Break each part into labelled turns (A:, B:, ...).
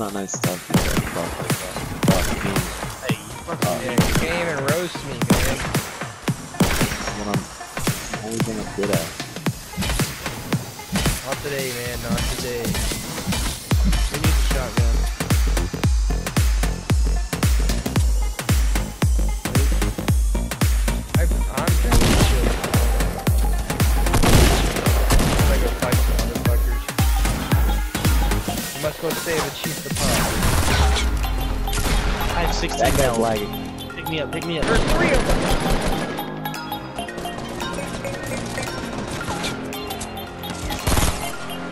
A: not nice stuff. Uh, me.
B: Hey, you fucking
C: Yeah, you can't even roast me, man.
A: This is what I'm. This is the only thing I'm good at.
C: Not today, man. Not today. Go save a chief the pub.
B: I have 16
A: That guy's lagging.
B: Pick me up, pick me up.
C: There's three of them.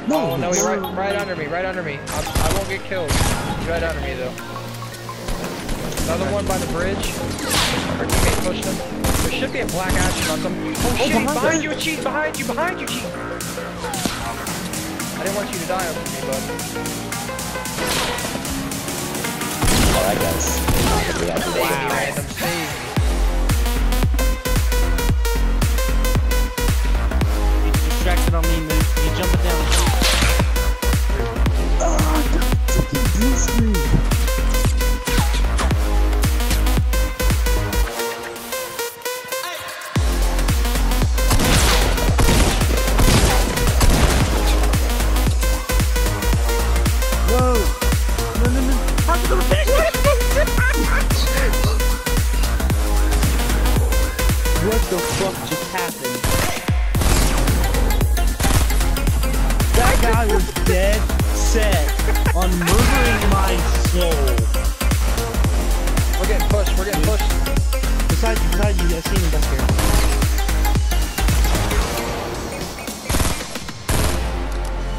A: No,
C: Oh no, he's right, right under me, right under me. I'm, I won't get killed. He's right under me though. Another one by the bridge. Our teammate pushed him. There should be a black action on them. Oh shit,
A: behind
C: behind you, cheat, behind you, behind you, cheat. I didn't want you to die on me, bud.
A: That guy's. Yeah,
B: the fuck just happened? That guy was dead set on murdering my soul.
C: We're getting pushed, we're getting pushed.
B: Beside you, beside you, I seen him back here.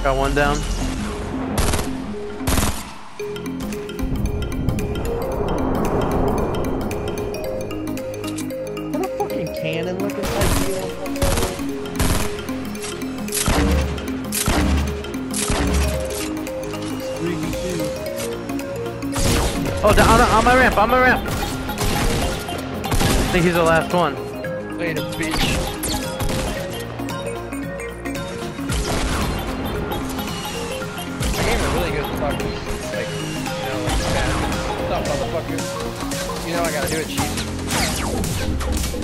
B: Got one down. Cannon looking type deal. Three v two. Oh, down, on, on my ramp, on my ramp. I think he's the last one.
C: Playing a bitch. My really good at. Like, you know, like that. Motherfucker? You know I gotta do it, chief.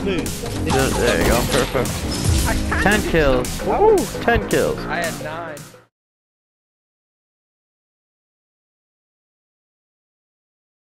B: There you go, perfect. 10 kills. Woo! 10 kills.
C: I had nine.